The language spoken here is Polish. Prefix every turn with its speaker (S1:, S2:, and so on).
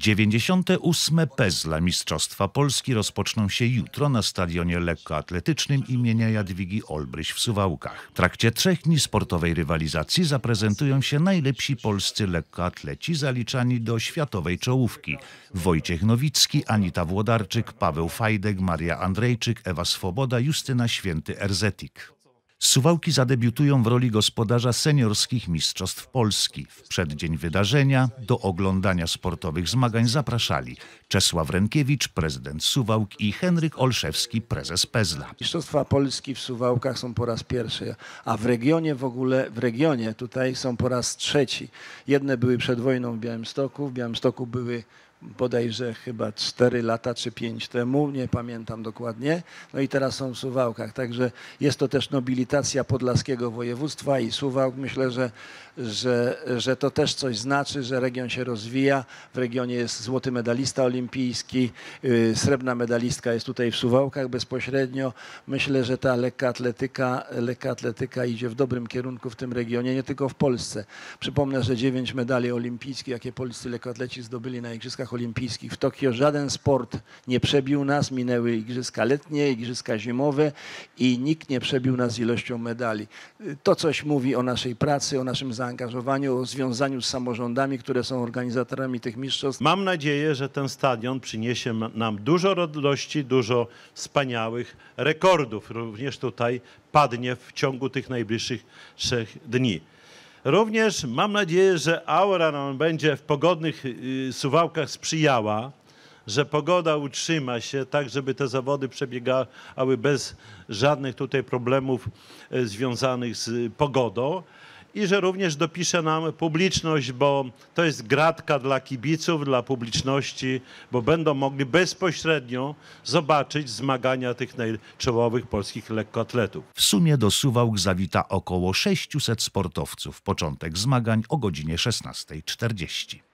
S1: 98. Pezla Mistrzostwa Polski rozpoczną się jutro na stadionie lekkoatletycznym imienia Jadwigi Olbryś w Suwałkach. W trakcie trzech dni sportowej rywalizacji zaprezentują się najlepsi polscy lekkoatleci zaliczani do światowej czołówki. Wojciech Nowicki, Anita Włodarczyk, Paweł Fajdek, Maria Andrejczyk, Ewa Swoboda, Justyna Święty Erzetik. Suwałki zadebiutują w roli gospodarza seniorskich Mistrzostw Polski. W przeddzień wydarzenia do oglądania sportowych zmagań zapraszali Czesław Renkiewicz, prezydent Suwałk i Henryk Olszewski, prezes Pezla.
S2: Mistrzostwa Polski w Suwałkach są po raz pierwszy, a w regionie w ogóle, w regionie tutaj są po raz trzeci. Jedne były przed wojną w Białymstoku, w Białymstoku były bodajże chyba 4 lata czy 5 temu, nie pamiętam dokładnie. No i teraz są w Suwałkach, także jest to też nobilitacja podlaskiego województwa i Suwałk myślę, że, że, że to też coś znaczy, że region się rozwija. W regionie jest złoty medalista olimpijski, yy, srebrna medalistka jest tutaj w Suwałkach bezpośrednio. Myślę, że ta lekka atletyka, lekka atletyka idzie w dobrym kierunku w tym regionie, nie tylko w Polsce. Przypomnę, że 9 medali olimpijskich, jakie polscy lekkoatleci zdobyli na Igrzyskach Igrzyskach Olimpijskich w Tokio żaden sport nie przebił nas. Minęły Igrzyska letnie, Igrzyska zimowe i nikt nie przebił nas ilością medali. To coś mówi o naszej pracy, o naszym zaangażowaniu, o związaniu z samorządami, które są organizatorami tych mistrzostw.
S3: Mam nadzieję, że ten stadion przyniesie nam dużo radości, dużo wspaniałych rekordów. Również tutaj padnie w ciągu tych najbliższych trzech dni. Również mam nadzieję, że aura nam będzie w pogodnych y, suwałkach sprzyjała, że pogoda utrzyma się tak, żeby te zawody przebiegały bez żadnych tutaj problemów y, związanych z pogodą i że również dopisze nam publiczność, bo to jest gratka dla kibiców, dla publiczności, bo będą mogli bezpośrednio zobaczyć zmagania tych najczołowych polskich lekkoatletów.
S1: W sumie do Suwałk zawita około 600 sportowców. Początek zmagań o godzinie 16.40.